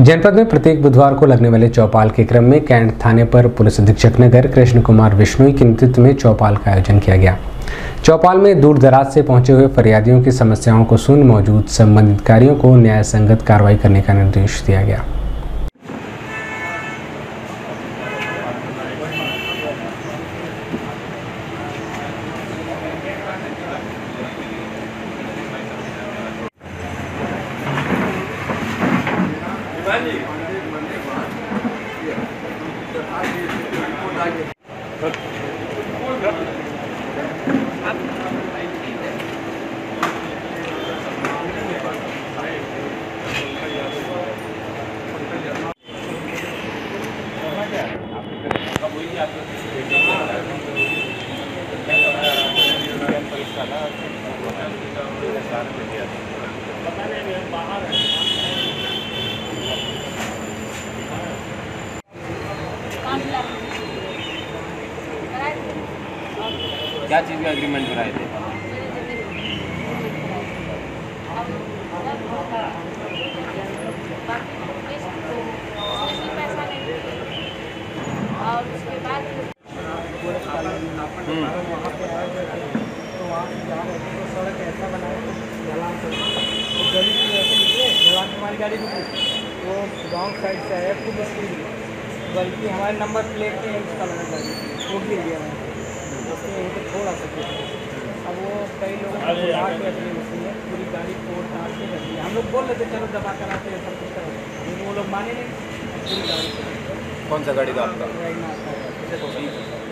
जनपद में प्रत्येक बुधवार को लगने वाले चौपाल के क्रम में कैंट थाने पर पुलिस अधीक्षक नगर कृष्ण कुमार विष्णुई के नेतृत्व में चौपाल का आयोजन किया गया। चौपाल में दूर दराज से पहुँचे हुए फरियादियों की समस्याओं को सुन मौजूद संबंधित कार्यों को न्याय संगत कार्रवाई करने का निर्देश दिया गया। बाहर है क्या चीज़ का एग्रीमेंट कराए थे और उसके बाद वहाँ पे आए हुए थे तो वहाँ से जा रहे थे तो सड़क ऐसा ढलान तो गली से ऐसे निकले ढलान से हमारी गाड़ी रुकी। वो रॉन्ग साइड से आया खूब स्पीड में बल्कि हमारे नंबर प्लेट के उसका लगा गाड़ी वो गिर गया पे यहीं पर थोड़ा सा गिरा अब वो कई लोग को बुला के अपनी मशीन पूरी गाड़ी फोड़ ताड़ के रख हम लोग बोल रहे थे चलो दबा कराते हैं सब कुछ करो। लेकिन वो लोग माने नहीं पूरी गाड़ी कौन सा गाड़ी था आपका? है